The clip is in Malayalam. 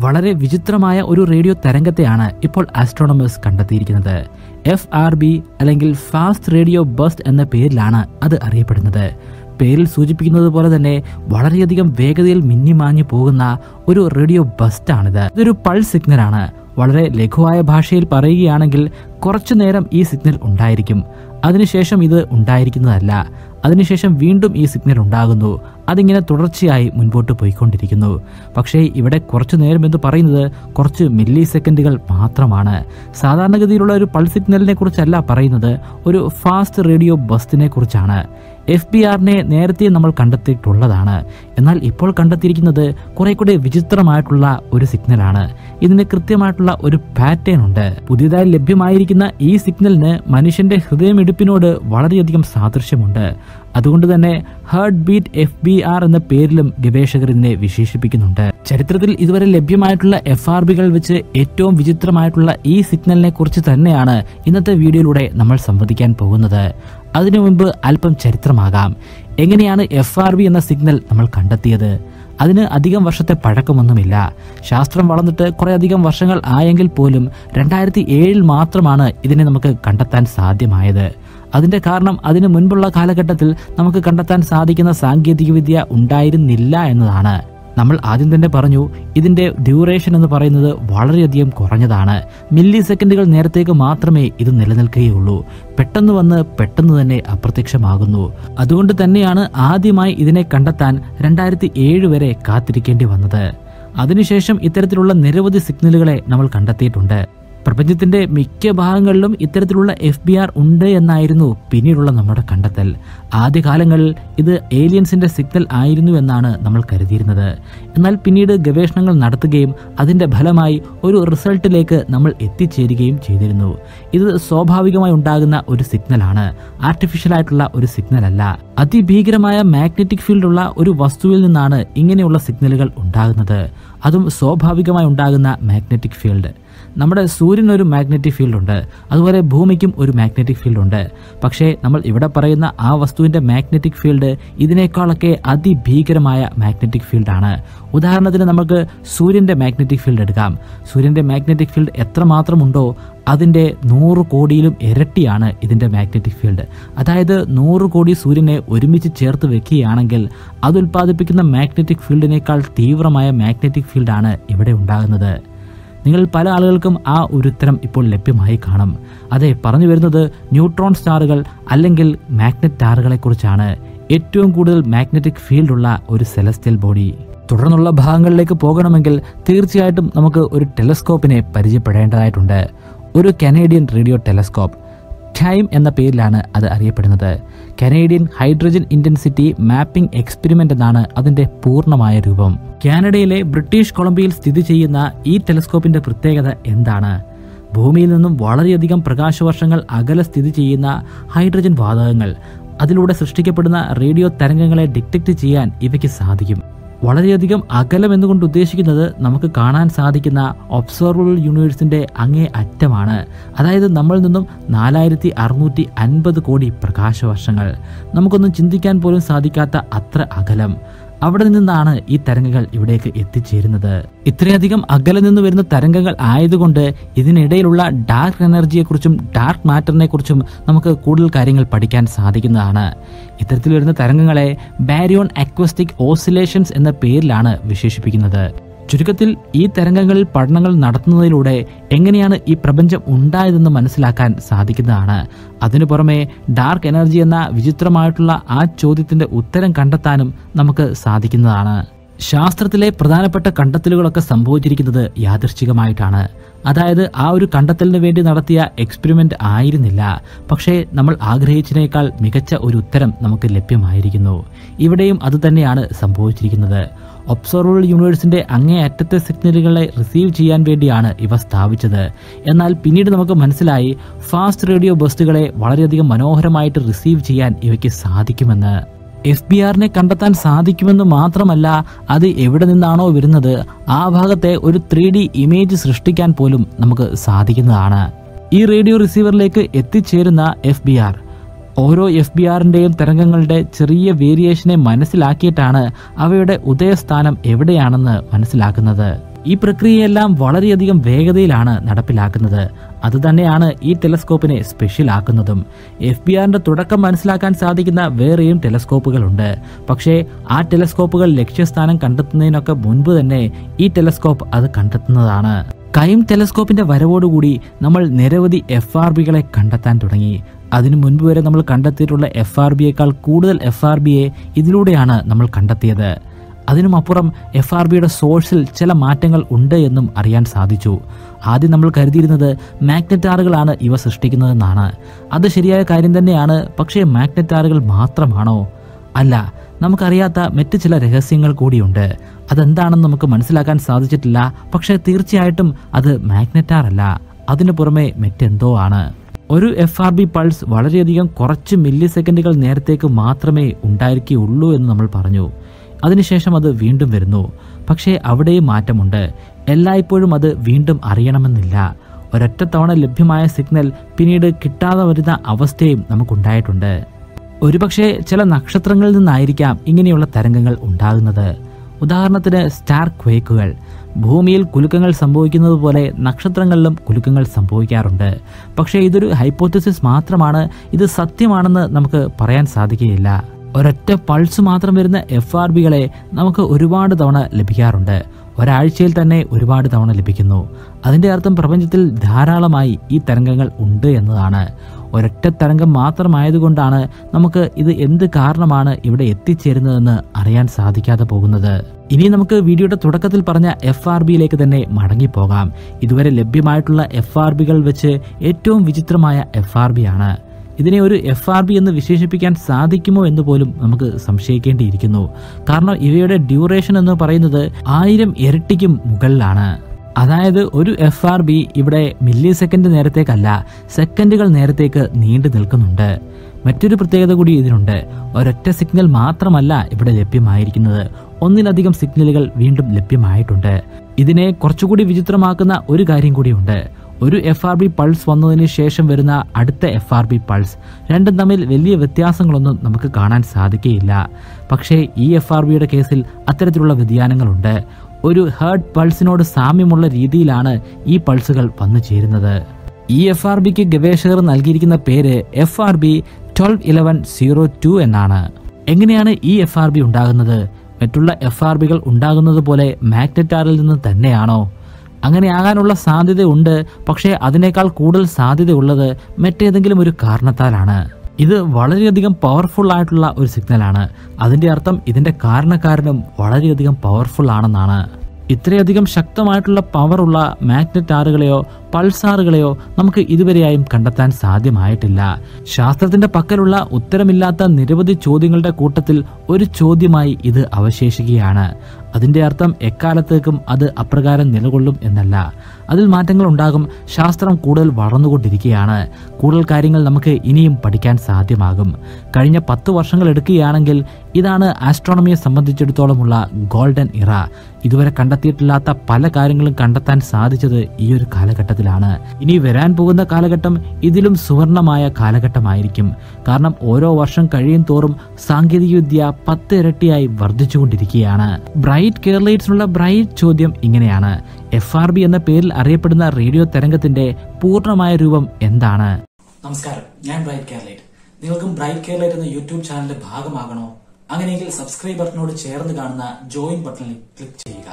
വളരെ വിചിത്രമായ ഒരു റേഡിയോ തരംഗത്തെയാണ് ഇപ്പോൾ ആസ്ട്രോണമേഴ്സ് കണ്ടെത്തിയിരിക്കുന്നത്. എഫ് ആർ ബി അല്ലെങ്കിൽ ഫാസ്റ്റ് റേഡിയോ ബസ്റ്റ് എന്ന പേരിലാണ് അത് അറിയപ്പെടുന്നത്. പേരിൽ സൂചിപ്പിക്കുന്നത് പോലെ തന്നെ വളരെയധികം വേഗതയിൽ മിന്നിമാഞ്ഞു പോകുന്ന ഒരു റേഡിയോ ബസ്റ്റാണിത് ഇതൊരു പൾസ് സിഗ്നലാണ് വളരെ ലഘുവായ ഭാഷയിൽ പറയുകയാണെങ്കിൽ കുറച്ചു നേരം ഈ സിഗ്നൽ ഉണ്ടായിരിക്കും. അതിനുശേഷം ഇത് ഉണ്ടായിരിക്കുന്നതല്ല. അതിനുശേഷം വീണ്ടും ഈ സിഗ്നൽ ഉണ്ടാകുന്നു. അതിങ്ങനെ തുടർച്ചയായി മുൻപോട്ട് പോയിക്കൊണ്ടിരിക്കുന്നു. പക്ഷേ ഇവിടെ കുറച്ചു നേരം എന്ന് പറയുന്നത് കുറച്ച് മില്ലി സെക്കൻഡുകൾ മാത്രമാണ്. സാധാരണഗതിയിലുള്ള ഒരു പൾസ് സിഗ്നലിനെ കുറിച്ചല്ല പറയുന്നത് ഒരു ഫാസ്റ്റ് റേഡിയോ ബസ്റ്റിനെ കുറിച്ചാണ്. എഫ് ബി ആറിനെ നേരത്തെ നമ്മൾ കണ്ടെത്തിയിട്ടുള്ളതാണ്. എന്നാൽ ഇപ്പോൾ കണ്ടെത്തിയിരിക്കുന്നത് കുറെ കൂടെ വിചിത്രമായിട്ടുള്ള ഒരു സിഗ്നലാണ്. ഇതിന് കൃത്യമായിട്ടുള്ള ഒരു പാറ്റേൺ ഉണ്ട്. പുതിയതായി ലഭ്യമായിരിക്കുന്ന ഈ സിഗ്നലിന് മനുഷ്യന്റെ ഹൃദയമിടിപ്പിനോട് വളരെയധികം സാദൃശ്യമുണ്ട്. അതുകൊണ്ട് തന്നെ heart beat F B R എന്ന പേരിലും ഗവേഷകർ ഇതിനെ വിശേഷിപ്പിക്കുന്നുണ്ട്. ചരിത്രത്തിൽ ഇതുവരെ ലഭ്യമായിട്ടുള്ള എഫ് ആർ ബികൾ വെച്ച് ഏറ്റവും വിചിത്രമായിട്ടുള്ള ഈ സിഗ്നലിനെ കുറിച്ച് തന്നെയാണ് ഇന്നത്തെ വീഡിയോയിലൂടെ നമ്മൾ സംവദിക്കാൻ പോകുന്നത്. അതിനു മുമ്പ് അല്പം ചരിത്രമാകാം. എങ്ങനെയാണ് എഫ് ആർ ബി എന്ന സിഗ്നൽ നമ്മൾ കണ്ടെത്തിയത്? അതിന് അധികം വർഷത്തെ പഴക്കമൊന്നുമില്ല. ശാസ്ത്രം വളർന്നിട്ട് കുറേ അധികം വർഷങ്ങൾ ആയെങ്കിൽ പോലും രണ്ടായിരത്തി ഏഴിൽ മാത്രമാണ് ഇതിനെ നമുക്ക് കണ്ടെത്താൻ സാധ്യമായത്. അതിന്റെ കാരണം അതിനു മുൻപുള്ള കാലഘട്ടത്തിൽ നമുക്ക് കണ്ടെത്താൻ സാധിക്കുന്ന സാങ്കേതികവിദ്യ ഉണ്ടായിരുന്നില്ല എന്നതാണ്. നമ്മൾ ആദ്യം തന്നെ പറഞ്ഞു ഇതിന്റെ ഡ്യൂറേഷൻ എന്ന് പറയുന്നത് വളരെയധികം കുറഞ്ഞതാണ്. മില്ലി സെക്കൻഡുകൾ നേരത്തേക്ക് മാത്രമേ ഇത് നിലനിൽക്കുകയുള്ളൂ. പെട്ടെന്ന് വന്ന് പെട്ടെന്ന് തന്നെ അപ്രത്യക്ഷമാകുന്നു. അതുകൊണ്ട് തന്നെയാണ് ആദ്യമായി ഇതിനെ കണ്ടെത്താൻ രണ്ടായിരത്തി ഏഴ് വരെ കാത്തിരിക്കേണ്ടി വന്നത്. അതിനുശേഷം ഇത്തരത്തിലുള്ള നിരവധി സിഗ്നലുകളെ നമ്മൾ കണ്ടെത്തിയിട്ടുണ്ട്. പ്രപഞ്ചത്തിന്റെ മിക്ക ഭാഗങ്ങളിലും ഇത്തരത്തിലുള്ള എഫ് ബി ആർ ഉണ്ട് എന്നായിരുന്നു പിന്നീടുള്ള നമ്മുടെ കണ്ടെത്തൽ. ആദ്യകാലങ്ങളിൽ ഇത് ഏലിയൻസിന്റെ സിഗ്നൽ ആയിരുന്നു എന്നാണ് നമ്മൾ കരുതിയിരുന്നത്. എന്നാൽ പിന്നീട് ഗവേഷണങ്ങൾ നടത്തുകയും അതിന്റെ ഫലമായി ഒരു റിസൾട്ടിലേക്ക് നമ്മൾ എത്തിച്ചേരുകയും ചെയ്തിരുന്നു. ഇത് സ്വാഭാവികമായി ഉണ്ടാകുന്ന ഒരു സിഗ്നലാണ്. ആർട്ടിഫിഷ്യൽ ആയിട്ടുള്ള ഒരു സിഗ്നൽ അല്ല അതിഭീകരമായ മാഗ്നറ്റിക് ഫീൽഡ് ഉള്ള ഒരു വസ്തുവിൽ നിന്നാണ് ഇങ്ങനെയുള്ള സിഗ്നലുകൾ ഉണ്ടാകുന്നത്. അതും സ്വാഭാവികമായി ഉണ്ടാകുന്ന മാഗ്നറ്റിക് ഫീൽഡ്. നമ്മുടെ സൂര്യന് ഒരു മാഗ്നറ്റിക് ഫീൽഡ് ഉണ്ട്. അതുപോലെ ഭൂമിക്കും ഒരു മാഗ്നറ്റിക് ഫീൽഡ് ഉണ്ട്. പക്ഷേ നമ്മൾ ഇവിടെ പറയുന്ന ആ വസ്തുവിന്റെ മാഗ്നറ്റിക് ഫീൽഡ് ഇതിനേക്കാളൊക്കെ അതിഭീകരമായ മാഗ്നറ്റിക് ഫീൽഡാണ് ഉദാഹരണത്തിന് നമുക്ക് സൂര്യന്റെ മാഗ്നറ്റിക് ഫീൽഡ് എടുക്കാം. സൂര്യന്റെ മാഗ്നറ്റിക് ഫീൽഡ് എത്രമാത്രം ഉണ്ടോ അതിന്റെ നൂറ് കോടിയിലും ഇരട്ടിയാണ് ഇതിന്റെ മാഗ്നറ്റിക് ഫീൽഡ് അതായത് നൂറ് കോടി സൂര്യനെ ഒരുമിച്ച് ചേർത്ത് വെക്കുകയാണെങ്കിൽ അത് ഉൽപ്പാദിപ്പിക്കുന്ന മാഗ്നറ്റിക് ഫീൽഡിനേക്കാൾ തീവ്രമായ മാഗ്നറ്റിക് ഫീൽഡാണ് ഇവിടെ ഉണ്ടാകുന്നത്. നിങ്ങൾ പല ആളുകൾക്കും ആ ഒരു ഉത്തരം ഇപ്പോൾ ലഭ്യമായി കാണും. അതെ പറഞ്ഞു വരുന്നത് ന്യൂട്രോൺ സ്റ്റാറുകൾ അല്ലെങ്കിൽ മാഗ്നറ്റ് സ്റ്റാറുകളെ കുറിച്ചാണ്. ഏറ്റവും കൂടുതൽ മാഗ്നറ്റിക് ഫീൽഡ് ഉള്ള ഒരു സെലസ്റ്റിയൽ ബോഡി. തുടർന്നുള്ള ഭാഗങ്ങളിലേക്ക് പോകണമെങ്കിൽ തീർച്ചയായിട്ടും നമുക്ക് ഒരു ടെലസ്കോപ്പിനെ പരിചയപ്പെടേണ്ടതായിട്ടുണ്ട്. ഒരു കനേഡിയൻ റേഡിയോ ടെലസ്കോപ്പ്. ടൈം എന്ന പേരിലാണ് അത് അറിയപ്പെടുന്നത്. Canadian hydrogen intensity mapping experiment എന്നാണ് അതിന്റെ പൂർണമായ രൂപം. കാനഡയിലെ ബ്രിട്ടീഷ് കൊളംബിയയിൽ സ്ഥിതി ചെയ്യുന്ന ഈ ടെലിസ്കോപ്പിന്റെ പ്രത്യേകത എന്താണ്? ഭൂമിയിൽ നിന്നും വളരെയധികം പ്രകാശവർഷങ്ങൾ അകലെ സ്ഥിതി ചെയ്യുന്ന ഹൈഡ്രജൻ വാതകങ്ങൾ അതിലൂടെ സൃഷ്ടിക്കപ്പെടുന്ന റേഡിയോ തരംഗങ്ങളെ ഡിറ്റക്ട് ചെയ്യാൻ ഇവയ്ക്ക് സാധിക്കും. വളരെയധികം അകലം എന്നുകൊണ്ട് ഉദ്ദേശിക്കുന്നത് നമുക്ക് കാണാൻ സാധിക്കുന്ന ഒബ്സർവബിൾ യൂണിവേഴ്സിന്റെ അങ്ങേ അറ്റമാണ്. അതായത് നമ്മളിൽ നിന്നും നാലായിരത്തി അറുന്നൂറ്റി അൻപത് കോടി പ്രകാശവർഷങ്ങൾ. നമുക്കൊന്നും ചിന്തിക്കാൻ പോലും സാധിക്കാത്ത അത്ര അകലം. അവിടെ നിന്നാണ് ഈ തരംഗങ്ങൾ ഇവിടേക്ക് എത്തിച്ചേരുന്നത്. ഇത്രയധികം അകലെ നിന്ന് വരുന്ന തരംഗങ്ങൾ ആയതുകൊണ്ട് ഇതിനിടയിലുള്ള ഡാർക്ക് എനർജിയെക്കുറിച്ചും ഡാർക്ക് മാറ്ററിനെ കുറിച്ചും നമുക്ക് കൂടുതൽ കാര്യങ്ങൾ പഠിക്കാൻ സാധിക്കുന്നതാണ്. ഇത്തരത്തിൽ വരുന്ന തരംഗങ്ങളെ ബാരിയോൺ അക്വസ്റ്റിക് ഓസിലേഷൻസ് എന്ന പേരിലാണ് വിശേഷിപ്പിക്കുന്നത്. ചുരുക്കത്തിൽ ഈ തരംഗങ്ങളിൽ പഠനങ്ങൾ നടത്തുന്നതിലൂടെ എങ്ങനെയാണ് ഈ പ്രപഞ്ചം ഉണ്ടായതെന്ന് മനസ്സിലാക്കാൻ സാധിക്കുന്നതാണ്. അതിനു പുറമെ ഡാർക്ക് എനർജി എന്ന വിചിത്രമായിട്ടുള്ള ആ ചോദ്യത്തിന്റെ ഉത്തരം കണ്ടെത്താനും നമുക്ക് സാധിക്കുന്നതാണ്. ശാസ്ത്രത്തിലെ പ്രധാനപ്പെട്ട കണ്ടെത്തലുകളൊക്കെ സംഭവിച്ചിരിക്കുന്നത് യാദൃശ്ചികമായിട്ടാണ്. അതായത് ആ ഒരു കണ്ടെത്തലിന് വേണ്ടി നടത്തിയ എക്സ്പെരിമെന്റ് ആയിരുന്നില്ല. പക്ഷേ നമ്മൾ ആഗ്രഹിച്ചതിനേക്കാൾ മികച്ച ഒരു ഉത്തരം നമുക്ക് ലഭ്യമായിരിക്കുന്നു. ഇവിടെയും അതുതന്നെയാണ് സംഭവിച്ചിരിക്കുന്നത്. ഒബ്സർവബിൾ യൂണിവേഴ്സിന്റെ അങ്ങേ അറ്റത്തെ സിഗ്നലുകളെ റിസീവ് ചെയ്യാൻ വേണ്ടിയാണ് ഇവ സ്ഥാപിച്ചത്. എന്നാൽ പിന്നീട് നമുക്ക് മനസ്സിലായി ഫാസ്റ്റ് റേഡിയോ ബസ്റ്റുകളെ വളരെയധികം മനോഹരമായിട്ട് റിസീവ് ചെയ്യാൻ ഇവയ്ക്ക് സാധിക്കുമെന്ന്. എഫ് ബി ആറിനെ കണ്ടെത്താൻ സാധിക്കുമെന്ന് മാത്രമല്ല അത് എവിടെ നിന്നാണോ വരുന്നത് ആ ഭാഗത്തെ ഒരു ത്രീ ഇമേജ് സൃഷ്ടിക്കാൻ പോലും നമുക്ക് സാധിക്കുന്നതാണ്. ഈ റേഡിയോ റിസീവറിലേക്ക് എത്തിച്ചേരുന്ന എഫ് ബി ആർ ഓരോ എഫ് ബി ആറിന്റെയും തരംഗങ്ങളുടെ ചെറിയ വേരിയേഷനെ മനസ്സിലാക്കിയിട്ടാണ് അവയുടെ ഉദയസ്ഥാനം എവിടെയാണെന്ന് മനസ്സിലാക്കുന്നത്. ഈ പ്രക്രിയയെല്ലാം വളരെയധികം വേഗതയിലാണ് നടപ്പിലാക്കുന്നത്. അതുതന്നെയാണ് ഈ ടെലസ്കോപ്പിനെ സ്പെഷ്യൽ ആക്കുന്നതും എഫ് ബി ആറിന്റെ തുടക്കം മനസ്സിലാക്കാൻ സാധിക്കുന്ന വേറെയും ടെലസ്കോപ്പുകളുണ്ട്. പക്ഷേ ആ ടെലസ്കോപ്പുകൾ ലക്ഷ്യസ്ഥാനം കണ്ടെത്തുന്നതിനൊക്കെ മുൻപ് തന്നെ ഈ ടെലസ്കോപ്പ് അത് കണ്ടെത്തുന്നതാണ്. കൈം ടെലസ്കോപ്പിന്റെ വരവോടുകൂടി നമ്മൾ നിരവധി എഫ് ആർ ബികളെ കണ്ടെത്താൻ തുടങ്ങി. അതിനു മുൻപ് വരെ നമ്മൾ കണ്ടെത്തിയിട്ടുള്ള എഫ് ആർ ബിയേക്കാൾ കൂടുതൽ എഫ് ആർ ബിയെ ഇതിലൂടെയാണ് നമ്മൾ കണ്ടെത്തിയത്. അതിനുമപ്പുറം എഫ് ആർ ബിയുടെ സോഴ്സിൽ ചില മാറ്റങ്ങൾ ഉണ്ട് എന്നും അറിയാൻ സാധിച്ചു. ആദ്യം നമ്മൾ കരുതിയിരുന്നത് മാഗ്നറ്റാറുകളാണ് ഇവ സൃഷ്ടിക്കുന്നതെന്നാണ്. അത് ശരിയായ കാര്യം തന്നെയാണ് പക്ഷേ മാഗ്നറ്റാറുകൾ മാത്രമാണോ? അല്ല നമുക്കറിയാത്ത മറ്റ് ചില രഹസ്യങ്ങൾ കൂടിയുണ്ട്. അതെന്താണെന്ന് നമുക്ക് മനസ്സിലാക്കാൻ സാധിച്ചിട്ടില്ല പക്ഷേ തീർച്ചയായിട്ടും അത് മാഗ്നറ്റാർ അല്ല അതിനു പുറമെ മറ്റെന്തോ ആണ്. ഒരു എഫ് ആർ ബി പൾസ് വളരെയധികം കുറച്ച് മില്ലി സെക്കൻഡുകൾ നേരത്തേക്ക് മാത്രമേ ഉണ്ടായിരിക്കുകയുള്ളൂ എന്ന് നമ്മൾ പറഞ്ഞു. അതിനുശേഷം അത് വീണ്ടും വരുന്നു. പക്ഷേ അവിടെയും മാറ്റമുണ്ട്. എല്ലായ്പ്പോഴും അത് വീണ്ടും അറിയണമെന്നില്ല. ഒരൊറ്റ തവണ ലഭ്യമായ സിഗ്നൽ പിന്നീട് കിട്ടാതെ വരുന്ന അവസ്ഥയും നമുക്കുണ്ടായിട്ടുണ്ട്. ഒരുപക്ഷെ ചില നക്ഷത്രങ്ങളിൽ നിന്നായിരിക്കാം ഇങ്ങനെയുള്ള തരംഗങ്ങൾ ഉണ്ടാകുന്നത്. ഉദാഹരണത്തിന് സ്റ്റാർ ക്വേക്കുകൾ ഭൂമിയിൽ കുലുക്കങ്ങൾ സംഭവിക്കുന്നത് പോലെ നക്ഷത്രങ്ങളിലും കുലുക്കങ്ങൾ സംഭവിക്കാറുണ്ട്. പക്ഷേ ഇതൊരു ഹൈപ്പോത്തസിസ് മാത്രമാണ് ഇത് സത്യമാണെന്ന് നമുക്ക് പറയാൻ സാധിക്കുകയില്ല. ഒരൊറ്റ പൾസ് മാത്രം വരുന്ന എഫ് ആർ ബികളെ നമുക്ക് ഒരുപാട് തവണ ലഭിക്കാറുണ്ട്. ഒരാഴ്ചയിൽ തന്നെ ഒരുപാട് തവണ ലഭിക്കുന്നു. അതിന്റെ അർത്ഥം പ്രപഞ്ചത്തിൽ ധാരാളമായി ഈ തരംഗങ്ങൾ ഉണ്ട് എന്നതാണ്. ഒരൊറ്റ തരംഗം മാത്രമായതുകൊണ്ടാണ് നമുക്ക് ഇത് എന്ത് കാരണമാണ് ഇവിടെ എത്തിച്ചേരുന്നതെന്ന് അറിയാൻ സാധിക്കാതെ പോകുന്നത്. ഇനി നമുക്ക് വീഡിയോയുടെ തുടക്കത്തിൽ പറഞ്ഞ എഫ് ആർ ബിയിലേക്ക് തന്നെ മടങ്ങിപ്പോകാം. ഇതുവരെ ലഭ്യമായിട്ടുള്ള എഫ് ആർ ബികൾ വെച്ച് ഏറ്റവും വിചിത്രമായ എഫ് ആർ ബി ആണ്. ഇതിനെ ഒരു എഫ് ആർ ബി എന്ന് വിശേഷിപ്പിക്കാൻ സാധിക്കുമോ എന്ന് പോലും നമുക്ക് സംശയിക്കേണ്ടിയിരിക്കുന്നു. കാരണം ഇവയുടെ ഡ്യൂറേഷൻ എന്ന് പറയുന്നത് ആയിരം ഇരട്ടിക്കും മുകളിലാണ്. അതായത് ഒരു എഫ് ആർ ബി ഇവിടെ മില്ലി സെക്കൻഡ് നേരത്തേക്കല്ല സെക്കൻഡുകൾ നേരത്തേക്ക് നീണ്ടു നിൽക്കുന്നുണ്ട്. മറ്റൊരു പ്രത്യേകത കൂടി ഇതിനുണ്ട് ഒരൊറ്റ സിഗ്നൽ മാത്രമല്ല ഇവിടെ ലഭ്യമായിരിക്കുന്നത്. ഒന്നിലധികം സിഗ്നലുകൾ വീണ്ടും ലഭ്യമായിട്ടുണ്ട്. ഇതിനെ കുറച്ചുകൂടി വിചിത്രമാക്കുന്ന ഒരു കാര്യം കൂടിയുണ്ട്. ഒരു എഫ് ആർ ബി പൾസ് വന്നതിന് ശേഷം വരുന്ന അടുത്ത എഫ് ആർ ബി പൾസ്. രണ്ടും തമ്മിൽ വലിയ വ്യത്യാസങ്ങളൊന്നും നമുക്ക് കാണാൻ സാധിക്കുകയില്ല. പക്ഷേ ഈ എഫ് ആർ ബിയുടെ കേസിൽ അത്തരത്തിലുള്ള വ്യതിയാനങ്ങളുണ്ട്. ഒരു ഹേർഡ് പൾസിനോട് സാമ്യമുള്ള രീതിയിലാണ് ഈ പൾസുകൾ വന്നു ചേരുന്നത്. ഈ എഫ് ആർ ബിക്ക് ഗവേഷകർ നൽകിയിരിക്കുന്ന പേര് F R B twelve eleven zero two എന്നാണ്. എങ്ങനെയാണ് ഈ എഫ് ആർ ബി ഉണ്ടാകുന്നത്? മറ്റുള്ള എഫ് ആർ ബികൾ ഉണ്ടാകുന്നത് പോലെ മാഗ്നറ്റാറിൽ നിന്ന് തന്നെയാണോ? അങ്ങനെ ആകാനുള്ള സാധ്യതയുണ്ട് പക്ഷേ അതിനേക്കാൾ കൂടുതൽ സാധ്യതയുള്ളത് മറ്റേതെങ്കിലും ഒരു കാരണത്താലാണ്. ഇത് വളരെയധികം പവർഫുൾ ആയിട്ടുള്ള ഒരു സിഗ്നലാണ് അതിന്റെ അർത്ഥം ഇതിന്റെ കാരണക്കാരനും വളരെയധികം പവർഫുൾ ആണെന്നാണ്. ഇത്രയധികം ശക്തമായിട്ടുള്ള പവറുള്ള മാഗ്നറ്റാറുകളെയോ പൾസാറുകളെയോ നമുക്ക് ഇതുവരെയായും കണ്ടെത്താൻ സാധ്യമായിട്ടില്ല. ശാസ്ത്രത്തിന്റെ പക്കലുള്ള ഉത്തരമില്ലാത്ത നിരവധി ചോദ്യങ്ങളുടെ കൂട്ടത്തിൽ ഒരു ചോദ്യമായി ഇത് അവശേഷിക്കുകയാണ്. അതിന്റെ അർത്ഥം എക്കാലത്തേക്കും അത് അപ്രകാരം നിലകൊള്ളും എന്നല്ല. അതിൽ മാറ്റങ്ങൾ ഉണ്ടാകും ശാസ്ത്രം കൂടുതൽ വളർന്നുകൊണ്ടിരിക്കുകയാണ്. കൂടുതൽ കാര്യങ്ങൾ നമുക്ക് ഇനിയും പഠിക്കാൻ സാധ്യമാകും. കഴിഞ്ഞ പത്ത് വർഷങ്ങൾ എടുക്കുകയാണെങ്കിൽ ഇതാണ് ആസ്ട്രോണമിയെ സംബന്ധിച്ചിടത്തോളമുള്ള ഗോൾഡൻ ഇറ. ഇതുവരെ കണ്ടെത്തിയിട്ടില്ലാത്ത പല കാര്യങ്ങളും കണ്ടെത്താൻ സാധിച്ചത് ഈ ഒരു കാലഘട്ടത്തിലാണ് ഇനി വരാൻ പോകുന്ന കാലഘട്ടം ഇതിലും സുവർണമായ കാലഘട്ടമായിരിക്കും. കാരണം ഓരോ വർഷം കഴിയും തോറും സാങ്കേതികവിദ്യ പത്ത് ഇരട്ടിയായി വർദ്ധിച്ചുകൊണ്ടിരിക്കുകയാണ്. ബ്രൈറ്റ് കേരളൈറ്റ്സിനുള്ള ബ്രൈറ്റ് ചോദ്യം ഇങ്ങനെയാണ്. എഫ് ആർ ബി എന്ന പേരിൽ അറിയപ്പെടുന്ന റേഡിയോ തരംഗത്തിന്റെ പൂർണമായ രൂപം എന്താണ്? നമസ്കാരം ഞാൻ ബ്രൈറ്റ് കേരളൈറ്റ് നിങ്ങൾക്കും ബ്രൈറ്റ് കേരളൈറ്റ് എന്ന യൂട്യൂബ് ചാനലിന്റെ ഭാഗമാകണോ? അങ്ങനെയെങ്കിൽ സബ്സ്ക്രൈബ് ബട്ടനോട് ചേർന്ന് കാണുന്ന ജോയിൻ ബട്ടണിൽ ക്ലിക്ക് ചെയ്യുക.